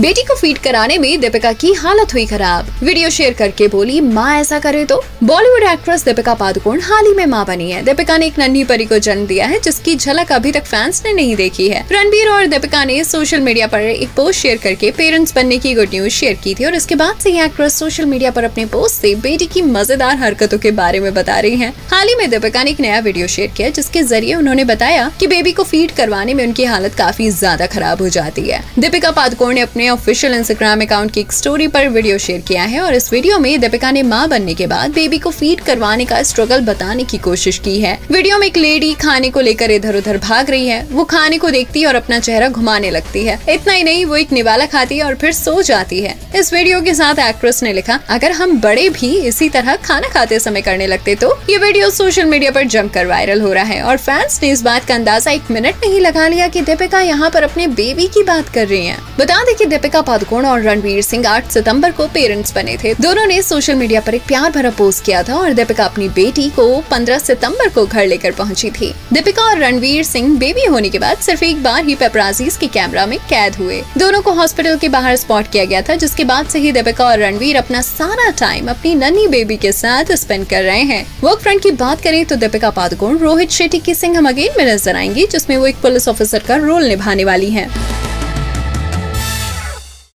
बेटी को फ़ीड कराने में दीपिका की हालत हुई खराब। वीडियो शेयर करके बोली, माँ, ऐसा करे तो। बॉलीवुड एक्ट्रेस दीपिका पादुकोण हाल ही में माँ बनी है। दीपिका ने एक नन्ही परी को जन्म दिया है, जिसकी झलक अभी तक फैंस ने नहीं देखी है। रणबीर और दीपिका ने सोशल मीडिया पर एक पोस्ट शेयर करके पेरेंट्स बनने की गुड न्यूज़ शेयर की थी और इसके बाद से एक्ट्रेस सोशल मीडिया पर अपने पोस्ट से बेटी की मज़ेदार हरकतों के बारे में बता रही है। हाल ही में दीपिका ने एक नया वीडियो शेयर किया, जिसके ज़रिए उन्होंने बताया की बेबी को फ़ीड करवाने में उनकी हालत काफ़ी ज़्यादा खराब हो जाती है। दीपिका पादुकोण ने अपने ऑफिशियल इंस्टाग्राम अकाउंट की एक स्टोरी पर वीडियो शेयर किया है और इस वीडियो में दीपिका ने माँ बनने के बाद बेबी को फ़ीड करवाने का स्ट्रगल बताने की कोशिश की है। वीडियो में एक लेडी खाने को लेकर इधर उधर भाग रही है। वो खाने को देखती है और अपना चेहरा घुमाने लगती है। इतना ही नहीं, वो एक निवाला खाती है और फिर सो जाती है। इस वीडियो के साथ एक्ट्रेस ने लिखा, अगर हम बड़े भी इसी तरह खाना खाते समय करने लगते तो ये वीडियो सोशल मीडिया पर जमकर वायरल हो रहा है और फैंस ने इस बात का अंदाज़ा एक मिनट नहीं लगा लिया कि दीपिका यहाँ पर अपने बेबी की बात कर रही हैं। बता दें कि दीपिका पादुकोण और रणवीर सिंह 8 सितंबर को पेरेंट्स बने थे। दोनों ने सोशल मीडिया पर एक प्यार भरा पोस्ट किया था और दीपिका अपनी बेटी को 15 सितंबर को घर लेकर पहुँची थी। दीपिका और रणवीर सिंह बेबी होने के बाद सिर्फ़ एक बार ही पेपराजीज के कैमरा में कैद हुए। दोनों को हॉस्पिटल के बाहर स्पॉट किया गया था, जिसके बाद से ही दीपिका और रणवीर अपना सारा टाइम अपनी नन्ही बेबी के साथ स्पेंड कर रहे हैं। वर्क फ्रंट की बात करें तो दीपिका पादुकोण, रोहित शेट्टी की सिंह हम अगेन में नज़र आएँगी, जिसमें वो एक पुलिस ऑफिसर का रोल निभाने वाली है।